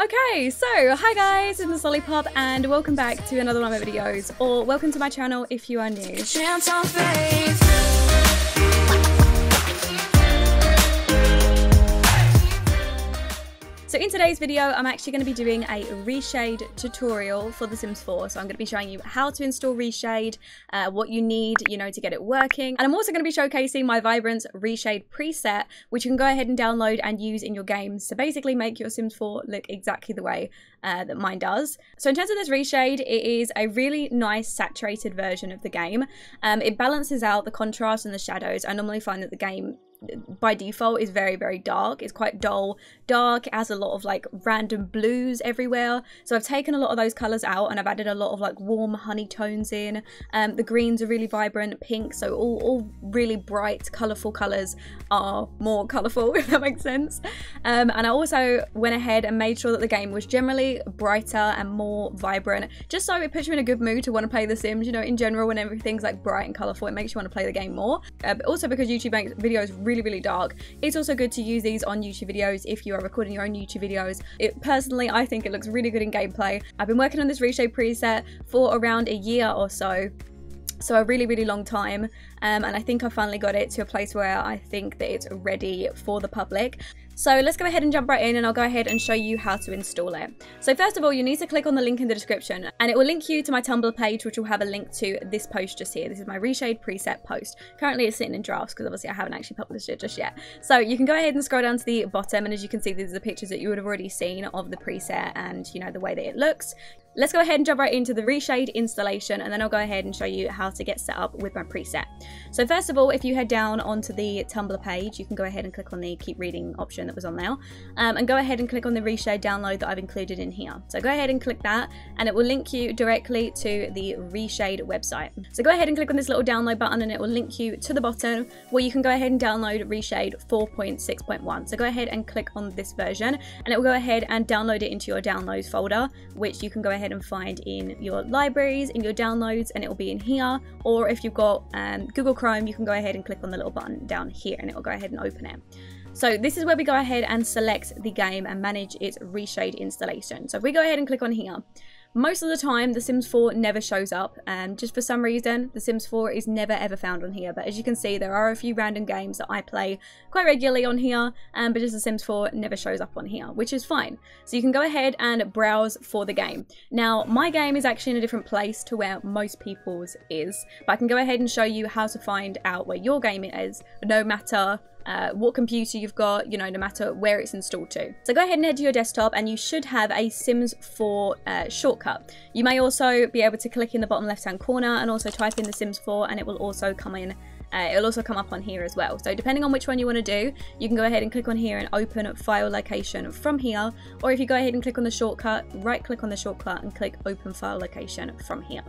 Okay, so hi guys, it's Miss Lollypop and welcome back to another one of my videos, or welcome to my channel if you are new. So in today's video, I'm actually going to be doing a reshade tutorial for The Sims 4. So I'm going to be showing you how to install reshade, uh, what you need, you know, to get it working. And I'm also going to be showcasing my Vibrance reshade preset, which you can go ahead and download and use in your games to basically make your Sims 4 look exactly the way uh, that mine does. So in terms of this reshade, it is a really nice saturated version of the game. Um, it balances out the contrast and the shadows. I normally find that the game by default is very very dark. It's quite dull. Dark it has a lot of like random blues everywhere. So i've taken a lot of those colors out and i've added a lot of like warm honey tones in. Um, the greens are really vibrant pink so all, all really bright colorful colors are more colorful if that makes sense. Um, and i also went ahead and made sure that the game was generally brighter and more vibrant just so it puts you in a good mood to want to play the sims you know in general when everything's like bright and colorful it makes you want to play the game more. Uh, but also because youtube makes videos really, really dark. It's also good to use these on YouTube videos if you are recording your own YouTube videos. It, personally, I think it looks really good in gameplay. I've been working on this reshade preset for around a year or so so a really really long time um, and I think I finally got it to a place where I think that it's ready for the public. So let's go ahead and jump right in and I'll go ahead and show you how to install it. So first of all, you need to click on the link in the description and it will link you to my Tumblr page, which will have a link to this post just here. This is my reshade preset post. Currently it's sitting in drafts because obviously I haven't actually published it just yet. So you can go ahead and scroll down to the bottom and as you can see, these are the pictures that you would have already seen of the preset and you know, the way that it looks. Let's go ahead and jump right into the reshade installation and then I'll go ahead and show you how to get set up with my preset. So first of all, if you head down onto the Tumblr page, you can go ahead and click on the keep reading option that was on there um, and go ahead and click on the reshade download that I've included in here. So go ahead and click that and it will link you directly to the reshade website. So go ahead and click on this little download button and it will link you to the bottom where you can go ahead and download reshade 4.6.1. So go ahead and click on this version and it will go ahead and download it into your downloads folder, which you can go ahead ahead and find in your libraries, in your downloads, and it will be in here. Or if you've got um, Google Chrome, you can go ahead and click on the little button down here and it will go ahead and open it. So this is where we go ahead and select the game and manage its reshade installation. So if we go ahead and click on here, most of the time, The Sims 4 never shows up, and just for some reason, The Sims 4 is never ever found on here. But as you can see, there are a few random games that I play quite regularly on here, um, but just The Sims 4 never shows up on here, which is fine. So you can go ahead and browse for the game. Now, my game is actually in a different place to where most people's is, but I can go ahead and show you how to find out where your game is, no matter uh, what computer you've got, you know, no matter where it's installed to. So go ahead and head to your desktop and you should have a Sims 4 uh, shortcut. You may also be able to click in the bottom left hand corner and also type in the Sims 4 and it will also come in uh, it'll also come up on here as well. So depending on which one you want to do, you can go ahead and click on here and open file location from here. Or if you go ahead and click on the shortcut, right click on the shortcut and click open file location from here.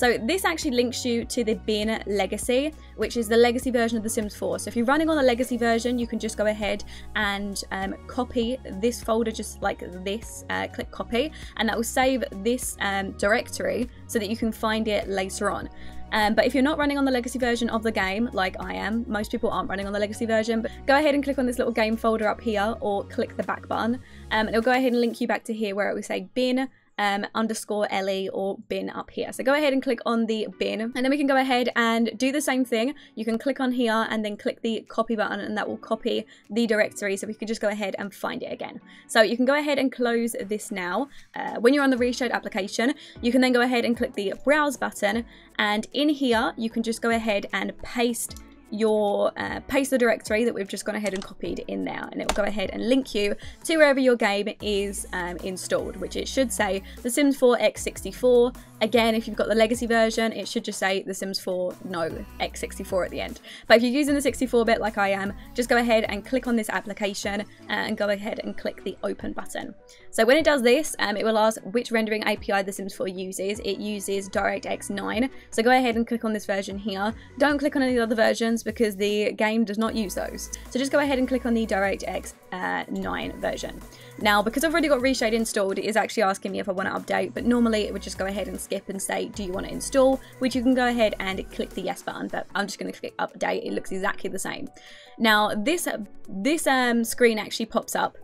So this actually links you to the bin legacy, which is the legacy version of The Sims 4. So if you're running on the legacy version, you can just go ahead and um, copy this folder just like this, uh, click copy, and that will save this um, directory so that you can find it later on. Um, but if you're not running on the legacy version of the game, like I am, most people aren't running on the legacy version, but go ahead and click on this little game folder up here or click the back button. Um, and it'll go ahead and link you back to here where it will say bin um, underscore LE or bin up here. So go ahead and click on the bin and then we can go ahead and do the same thing. You can click on here and then click the copy button and that will copy the directory. So we can just go ahead and find it again. So you can go ahead and close this now. Uh, when you're on the reshade application, you can then go ahead and click the browse button and in here you can just go ahead and paste your uh, paste the directory that we've just gone ahead and copied in there and it will go ahead and link you to wherever your game is um, installed which it should say The Sims 4 x64 again if you've got the legacy version it should just say The Sims 4 no x64 at the end. But if you're using the 64 bit like I am just go ahead and click on this application and go ahead and click the open button. So when it does this um, it will ask which rendering API The Sims 4 uses. It uses DirectX 9 so go ahead and click on this version here. Don't click on any other versions because the game does not use those. So just go ahead and click on the DirectX uh, 9 version. Now, because I've already got Reshade installed, it is actually asking me if I want to update, but normally it would just go ahead and skip and say, do you want to install? Which you can go ahead and click the yes button, but I'm just going to click update. It looks exactly the same. Now, this, this um, screen actually pops up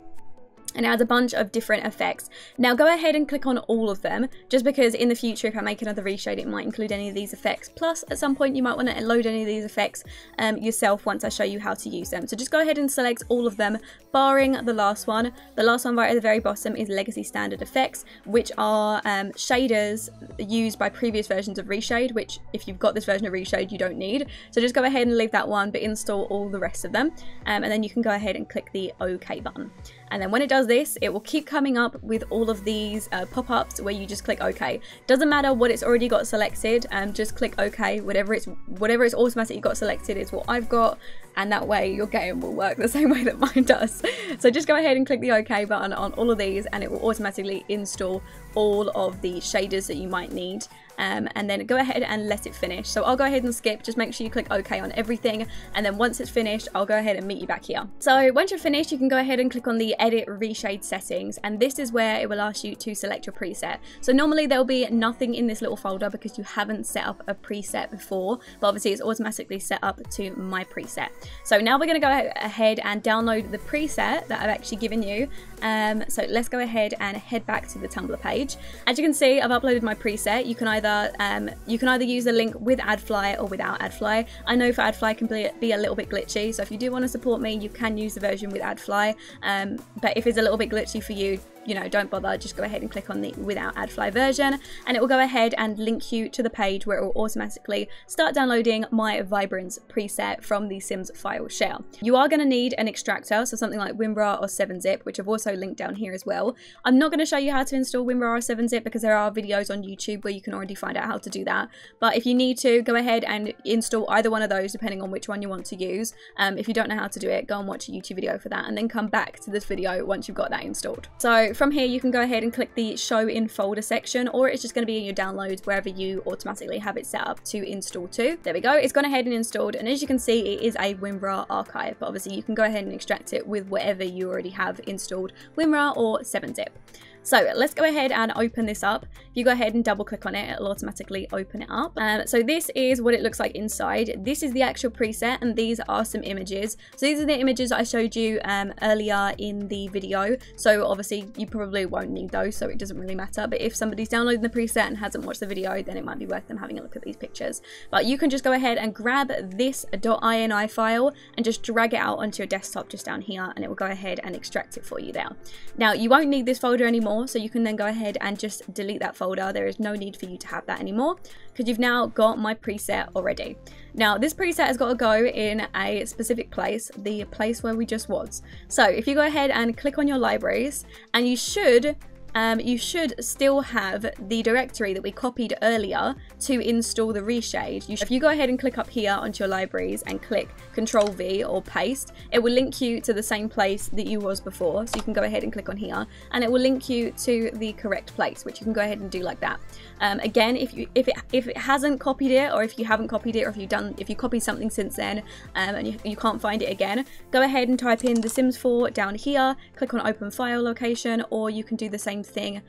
and has a bunch of different effects. Now go ahead and click on all of them, just because in the future if I make another reshade it might include any of these effects. Plus at some point you might want to load any of these effects um, yourself once I show you how to use them. So just go ahead and select all of them, barring the last one. The last one right at the very bottom is Legacy Standard Effects, which are um, shaders used by previous versions of Reshade, which if you've got this version of Reshade you don't need. So just go ahead and leave that one, but install all the rest of them. Um, and then you can go ahead and click the OK button. And then when it does this, it will keep coming up with all of these uh, pop-ups where you just click OK. Doesn't matter what it's already got selected, um, just click OK. Whatever it's whatever it's automatically got selected is what I've got, and that way your game will work the same way that mine does. So just go ahead and click the OK button on all of these, and it will automatically install all of the shaders that you might need um, and then go ahead and let it finish. So I'll go ahead and skip, just make sure you click OK on everything, and then once it's finished, I'll go ahead and meet you back here. So once you're finished, you can go ahead and click on the Edit Reshade Settings, and this is where it will ask you to select your preset. So normally there'll be nothing in this little folder because you haven't set up a preset before, but obviously it's automatically set up to my preset. So now we're going to go ahead and download the preset that I've actually given you. Um, so let's go ahead and head back to the Tumblr page. As you can see, I've uploaded my preset. You can either um, you can either use the link with AdFly or without AdFly. I know for AdFly can be, be a little bit glitchy, so if you do want to support me, you can use the version with AdFly. Um, but if it's a little bit glitchy for you, you know, don't bother, just go ahead and click on the without AdFly version and it will go ahead and link you to the page where it will automatically start downloading my Vibrance preset from the Sims file share. You are going to need an extractor, so something like WinRAR or 7-zip, which I've also linked down here as well. I'm not going to show you how to install WinRAR or 7-zip because there are videos on YouTube where you can already find out how to do that. But if you need to, go ahead and install either one of those depending on which one you want to use. Um, if you don't know how to do it, go and watch a YouTube video for that and then come back to this video once you've got that installed. So from here you can go ahead and click the show in folder section or it's just going to be in your downloads wherever you automatically have it set up to install to. There we go, it's gone ahead and installed and as you can see it is a WinRAR archive but obviously you can go ahead and extract it with whatever you already have installed WinRAR or 7-zip. So let's go ahead and open this up. If you go ahead and double click on it, it'll automatically open it up. Um, so this is what it looks like inside. This is the actual preset and these are some images. So these are the images I showed you um, earlier in the video. So obviously you probably won't need those, so it doesn't really matter. But if somebody's downloading the preset and hasn't watched the video, then it might be worth them having a look at these pictures. But you can just go ahead and grab this .ini file and just drag it out onto your desktop just down here and it will go ahead and extract it for you there. Now you won't need this folder anymore anymore. So you can then go ahead and just delete that folder. There is no need for you to have that anymore because you've now got my preset already. Now this preset has got to go in a specific place, the place where we just was. So if you go ahead and click on your libraries and you should um, you should still have the directory that we copied earlier to install the reshade. You if you go ahead and click up here onto your libraries and click Control V or paste, it will link you to the same place that you was before. So you can go ahead and click on here and it will link you to the correct place, which you can go ahead and do like that. Um, again, if you if it if it hasn't copied it or if you haven't copied it or if you've done if you copied something since then um, and you, you can't find it again, go ahead and type in The Sims 4 down here, click on Open File Location, or you can do the same thing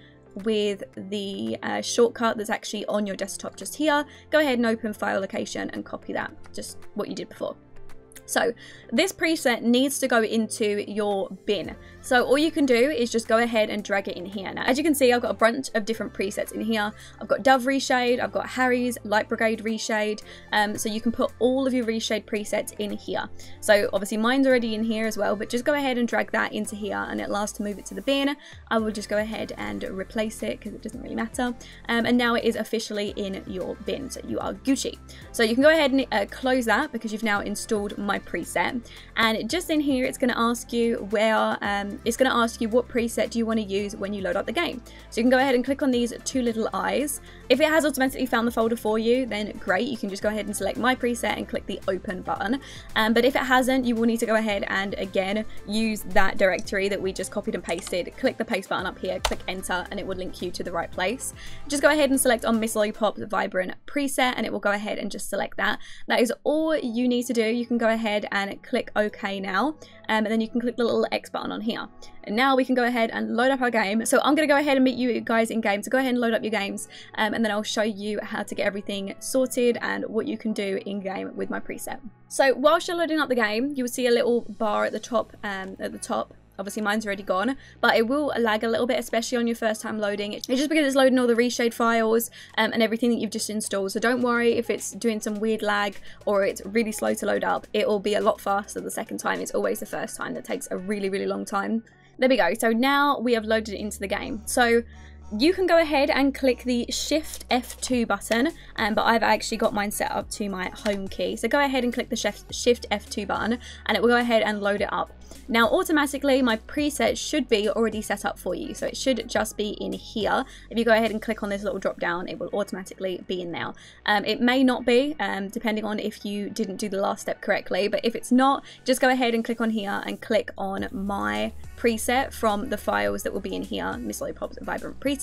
with the uh, shortcut that's actually on your desktop just here. Go ahead and open file location and copy that, just what you did before. So this preset needs to go into your bin. So all you can do is just go ahead and drag it in here. Now, as you can see, I've got a bunch of different presets in here. I've got Dove Reshade, I've got Harry's Light Brigade Reshade. Um, so you can put all of your Reshade presets in here. So obviously mine's already in here as well, but just go ahead and drag that into here and it'll ask to move it to the bin. I will just go ahead and replace it because it doesn't really matter. Um, and now it is officially in your bin, so you are Gucci. So you can go ahead and uh, close that because you've now installed my preset. And just in here, it's going to ask you where um, it's going to ask you what preset do you want to use when you load up the game. So you can go ahead and click on these two little eyes. If it has automatically found the folder for you, then great, you can just go ahead and select my preset and click the open button. Um, but if it hasn't, you will need to go ahead and again, use that directory that we just copied and pasted, click the paste button up here, click enter, and it will link you to the right place. Just go ahead and select on Miss Lollypop Vibrant preset, and it will go ahead and just select that. That is all you need to do. You can go ahead and click OK now, um, and then you can click the little X button on here. And now we can go ahead and load up our game. So I'm going to go ahead and meet you guys in game. So go ahead and load up your games um, and then I'll show you how to get everything sorted and what you can do in game with my preset. So whilst you're loading up the game, you will see a little bar at the top, um, at the top obviously mine's already gone, but it will lag a little bit, especially on your first time loading. It's just because it's loading all the reshade files um, and everything that you've just installed. So don't worry if it's doing some weird lag or it's really slow to load up. It will be a lot faster the second time. It's always the first time that takes a really, really long time. There we go. So now we have loaded it into the game. So you can go ahead and click the Shift F2 button, um, but I've actually got mine set up to my home key. So go ahead and click the Shift F2 button and it will go ahead and load it up. Now automatically my preset should be already set up for you. So it should just be in here. If you go ahead and click on this little drop down, it will automatically be in there. Um, it may not be, um, depending on if you didn't do the last step correctly, but if it's not, just go ahead and click on here and click on my preset from the files that will be in here, Miss Lollypop's Vibrant preset.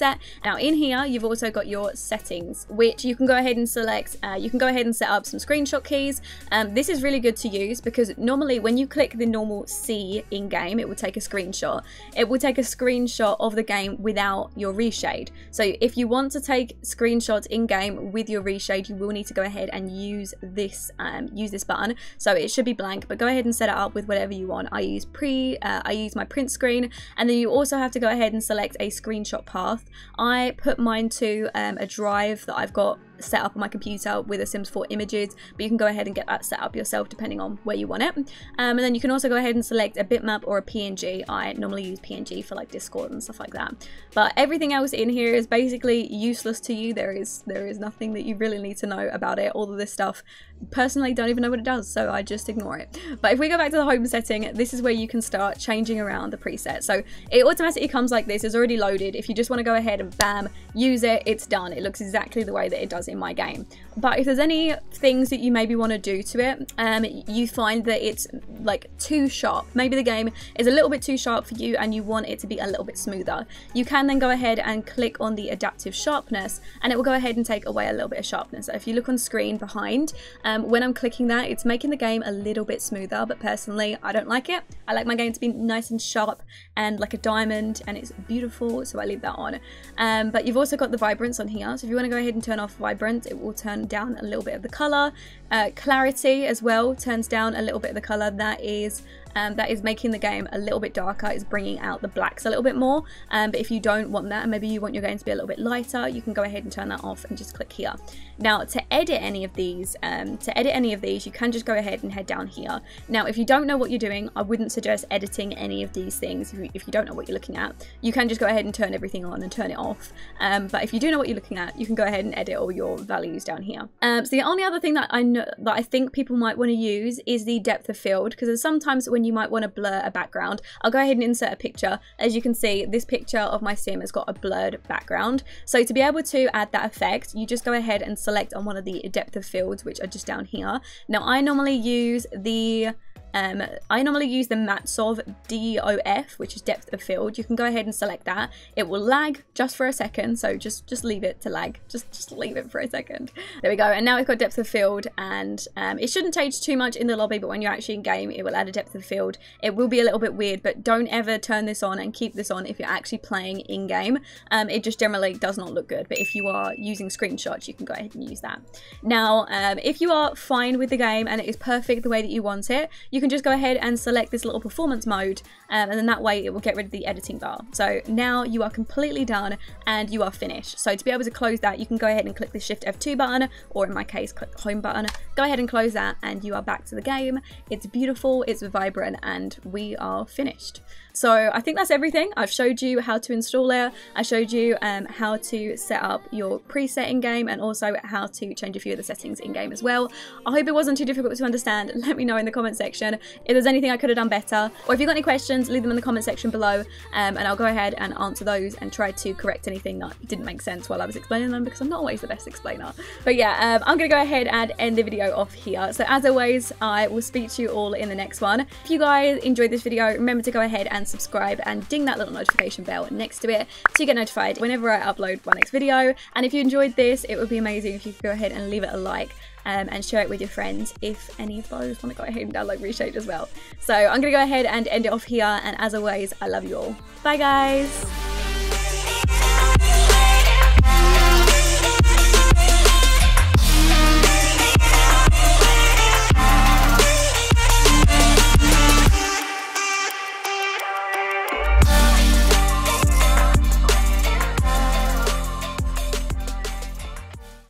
Now in here, you've also got your settings, which you can go ahead and select. Uh, you can go ahead and set up some screenshot keys. Um, this is really good to use because normally when you click the normal C in game, it will take a screenshot. It will take a screenshot of the game without your reshade. So if you want to take screenshots in game with your reshade, you will need to go ahead and use this um, use this button. So it should be blank, but go ahead and set it up with whatever you want. I use pre, uh, I use my print print screen and then you also have to go ahead and select a screenshot path. I put mine to um, a drive that I've got set up on my computer with a Sims 4 images, but you can go ahead and get that set up yourself depending on where you want it. Um, and then you can also go ahead and select a bitmap or a PNG. I normally use PNG for like Discord and stuff like that. But everything else in here is basically useless to you. There is there is nothing that you really need to know about it. All of this stuff, personally, don't even know what it does, so I just ignore it. But if we go back to the home setting, this is where you can start changing around the preset. So it automatically comes like this. It's already loaded. If you just want to go ahead and bam, use it, it's done. It looks exactly the way that it does in my game. But if there's any things that you maybe want to do to it, um, you find that it's like too sharp. Maybe the game is a little bit too sharp for you and you want it to be a little bit smoother. You can then go ahead and click on the adaptive sharpness and it will go ahead and take away a little bit of sharpness. So if you look on screen behind, um, when I'm clicking that, it's making the game a little bit smoother, but personally, I don't like it. I like my game to be nice and sharp and like a diamond and it's beautiful, so I leave that on. Um, but you've also got the vibrance on here. So if you want to go ahead and turn off vibrance, it will turn down a little bit of the color. Uh, clarity as well turns down a little bit of the color. That is um, that is making the game a little bit darker, it's bringing out the blacks a little bit more. Um, but if you don't want that, and maybe you want your game to be a little bit lighter, you can go ahead and turn that off and just click here. Now, to edit any of these, um, to edit any of these, you can just go ahead and head down here. Now, if you don't know what you're doing, I wouldn't suggest editing any of these things if you, if you don't know what you're looking at. You can just go ahead and turn everything on and turn it off. Um, but if you do know what you're looking at, you can go ahead and edit all your values down here. Um, so the only other thing that I know that I think people might want to use is the depth of field because sometimes when you might want to blur a background, I'll go ahead and insert a picture. As you can see, this picture of my sim has got a blurred background. So to be able to add that effect, you just go ahead and select on one of the depth of fields, which are just down here. Now I normally use the um, I normally use the Matsov DOF, which is depth of field. You can go ahead and select that. It will lag just for a second, so just just leave it to lag. Just just leave it for a second. There we go. And now it's got depth of field, and um, it shouldn't change too much in the lobby, but when you're actually in game, it will add a depth of field. It will be a little bit weird, but don't ever turn this on and keep this on if you're actually playing in game. Um, it just generally does not look good, but if you are using screenshots, you can go ahead and use that. Now, um, if you are fine with the game and it is perfect the way that you want it, you can just go ahead and select this little performance mode um, and then that way it will get rid of the editing bar. So now you are completely done and you are finished. So to be able to close that, you can go ahead and click the Shift F2 button or in my case, click the home button. Go ahead and close that and you are back to the game. It's beautiful, it's vibrant and we are finished. So I think that's everything. I've showed you how to install it. I showed you um, how to set up your preset in game and also how to change a few of the settings in game as well. I hope it wasn't too difficult to understand. Let me know in the comment section if there's anything I could have done better or if you've got any questions, leave them in the comment section below um, and I'll go ahead and answer those and try to correct anything that didn't make sense while I was explaining them because I'm not always the best explainer. But yeah, um, I'm going to go ahead and end the video off here. So as always, I will speak to you all in the next one. If you guys enjoyed this video, remember to go ahead and subscribe and ding that little notification bell next to it you get notified whenever I upload my next video. And if you enjoyed this, it would be amazing if you could go ahead and leave it a like um, and share it with your friends if any of those want to go ahead and download Reshade as well. So I'm going to go ahead and end it off here. And as always, I love you all. Bye guys.